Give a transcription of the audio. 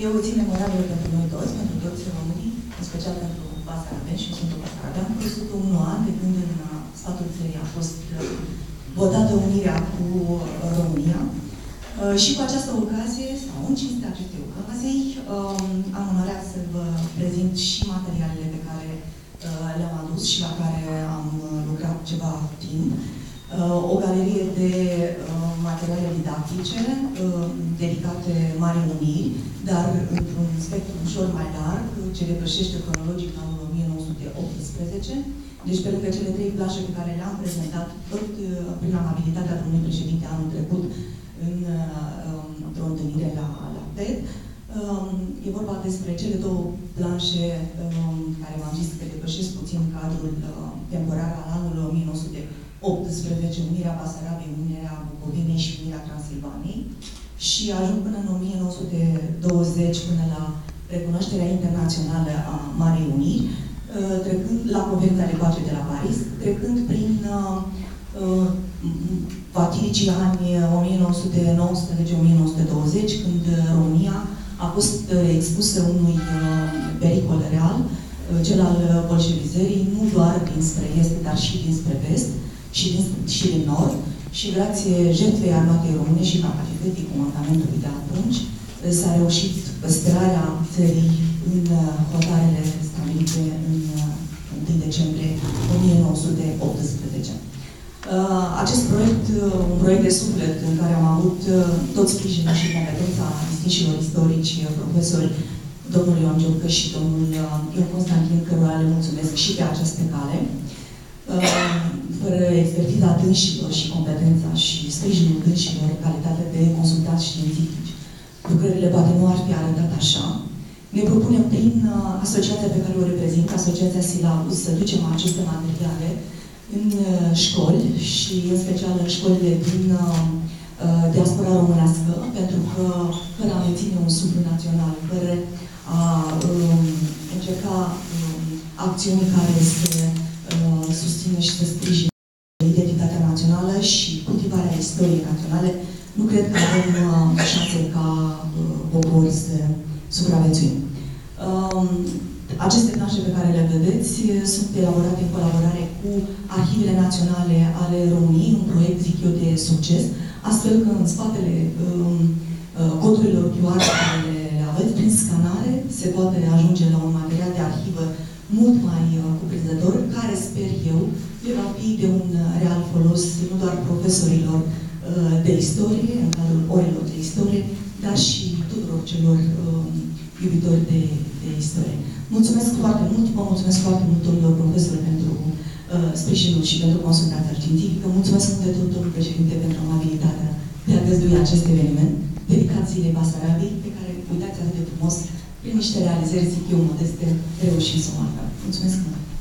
E o zi memorabilă pentru noi toți, pentru toți românii, în special pentru Basaraben și sunt Basaraben. Am fost un an de când în uh, statul țării a fost uh, votată unirea cu uh, România. Și cu această ocazie, sau în cinstea acestei ocazii, um, am onoarea să vă prezint și materialele pe care le-am adus și la care am lucrat ceva timp. O galerie de materiale didactice dedicate Marii Uniri, dar într-un spectru ușor mai larg, ce depășește cronologic anul 1918. Deci, pe lângă cele trei plaje pe care le-am prezentat, tot uh, prin amabilitatea domnului președinte anul trecut, în, uh, într-o întâlnire la, la TED, um, e vorba despre cele două planșe um, care v-am zis că depășesc puțin cadrul uh, temporar al anului 1918, Unirea Basarabiei, Unirea Bucovinei și Unirea Transilvaniei și ajung până în 1920 până la recunoașterea internațională a Marei Uniri, uh, trecând la Convenția de Pace de la Paris, trecând prin uh, uh, faticii ani 1919-1920, când România a fost expusă unui pericol real, cel al bolșevizării, nu doar dinspre est, dar și dinspre vest și din, și din nord, și grație jertfei armatei române și capacității comandamentului de atunci, s-a reușit păstrarea țării în uh, hotarele stabilite în 1 uh, decembrie 1918. Uh, acest proiect, un proiect de suflet în care am avut tot sprijinul și competența distinșilor istorici, profesori, domnul Ion Giurcă și domnul Ion Constantin, căruia le mulțumesc și pe această cale fără expertiza dânșilor și competența și sprijinul dânșilor în calitate de consultați științifici, lucrările poate nu ar fi arătat așa. Ne propunem prin uh, asociația pe care o reprezint, Asociația Silabus, să ducem aceste materiale în uh, școli și în special în școlile din uh, diaspora românească, pentru că fără a menține un suflu național, fără a um, încerca um, acțiuni care să uh, susțină și să sprijine identitatea națională și cultivarea istoriei naționale, nu cred că avem uh, șanse ca uh, popor să supraviețuim. Um, aceste planșe pe care le vedeți uh, sunt elaborate în colaborare cu Arhivele Naționale ale României, un proiect, zic eu, de succes, astfel că în spatele um, uh, codurilor QR pe care le aveți, prin scanare, se poate ajunge la un material de arhivă mult mai uh, cuprinzător, care, sper eu, le va fi de un uh, real folos nu doar profesorilor uh, de istorie, în cadrul orelor de istorie, dar și tuturor celor uh, iubitori de, de istorie. Mulțumesc foarte mult, vă mulțumesc foarte mult, domnilor profesori, pentru uh, sprijinul și pentru consultația științifică. Mulțumesc mult de tot, domnul președinte, pentru amabilitatea de a găzdui acest eveniment, dedicat zilei Basarabiei, pe care, uitați atât de frumos, prin niște realizări, zic eu, modeste, reușim să o marcăm. Mulțumesc mult!